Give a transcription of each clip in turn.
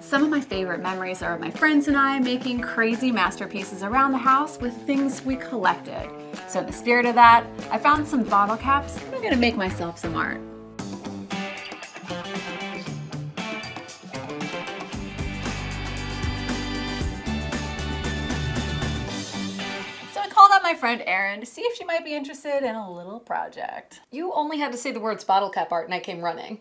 Some of my favorite memories are of my friends and I making crazy masterpieces around the house with things we collected. So in the spirit of that, I found some bottle caps. I'm gonna make myself some art. So I called up my friend Erin to see if she might be interested in a little project. You only had to say the words bottle cap art and I came running.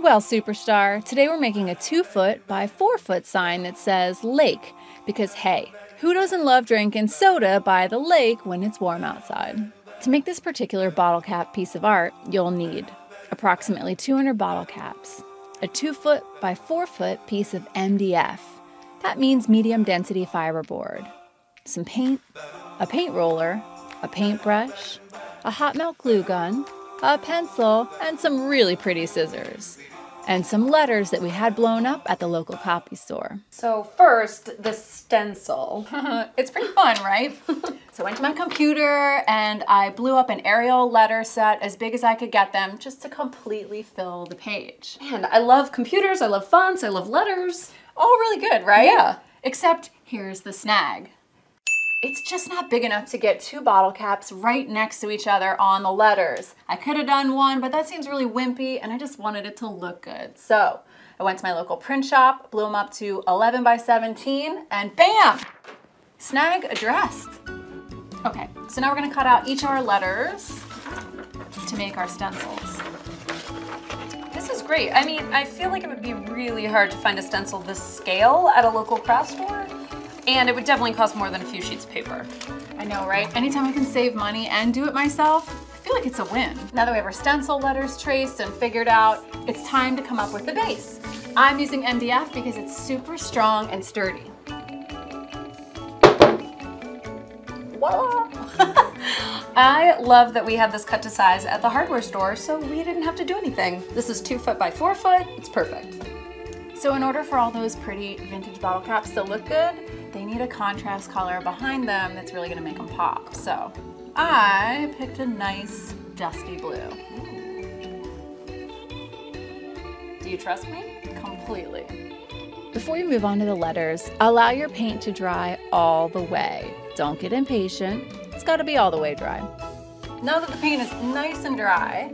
Well, Superstar, today we're making a two foot by four foot sign that says lake because, hey, who doesn't love drinking soda by the lake when it's warm outside? To make this particular bottle cap piece of art, you'll need approximately 200 bottle caps, a two foot by four foot piece of MDF, that means medium density fiberboard, some paint, a paint roller, a paintbrush, a hot melt glue gun, a pencil, and some really pretty scissors. And some letters that we had blown up at the local copy store. So first, the stencil. it's pretty fun, right? so I went to my computer and I blew up an Arial letter set as big as I could get them just to completely fill the page. Man, I love computers, I love fonts, I love letters. All really good, right? Yeah. Except here's the snag. It's just not big enough to get two bottle caps right next to each other on the letters. I could have done one, but that seems really wimpy and I just wanted it to look good. So I went to my local print shop, blew them up to 11 by 17, and bam! Snag addressed. Okay, so now we're gonna cut out each of our letters to make our stencils. This is great. I mean, I feel like it would be really hard to find a stencil this scale at a local craft store. And it would definitely cost more than a few sheets of paper. I know, right? Anytime I can save money and do it myself, I feel like it's a win. Now that we have our stencil letters traced and figured out, it's time to come up with the base. I'm using MDF because it's super strong and sturdy. Voila! I love that we have this cut to size at the hardware store, so we didn't have to do anything. This is two foot by four foot, it's perfect. So in order for all those pretty vintage bottle caps to look good, they need a contrast color behind them that's really gonna make them pop. So I picked a nice dusty blue. Do you trust me? Completely. Before you move on to the letters, allow your paint to dry all the way. Don't get impatient. It's got to be all the way dry. Now that the paint is nice and dry,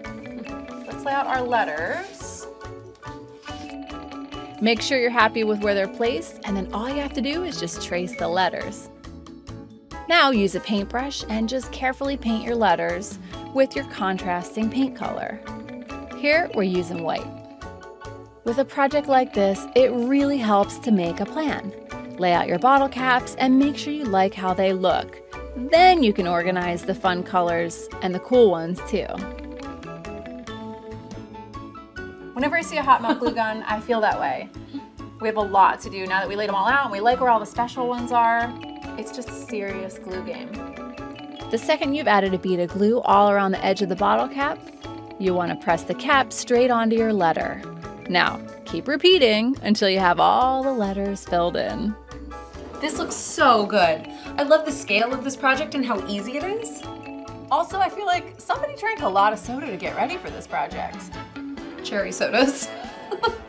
let's lay out our letters. Make sure you're happy with where they're placed, and then all you have to do is just trace the letters. Now use a paintbrush and just carefully paint your letters with your contrasting paint color. Here we're using white. With a project like this, it really helps to make a plan. Lay out your bottle caps and make sure you like how they look. Then you can organize the fun colors and the cool ones too. Whenever I see a hot melt glue gun, I feel that way. We have a lot to do now that we laid them all out and we like where all the special ones are. It's just a serious glue game. The second you've added a bead of glue all around the edge of the bottle cap, you want to press the cap straight onto your letter. Now, keep repeating until you have all the letters filled in. This looks so good. I love the scale of this project and how easy it is. Also, I feel like somebody drank a lot of soda to get ready for this project cherry sodas.